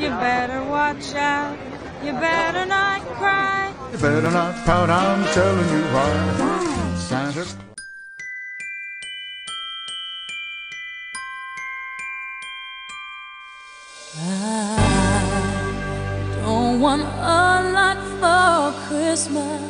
You better watch out. You better not cry. You better not pout, I'm telling you why. Santa I don't want a lot for Christmas.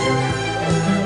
Música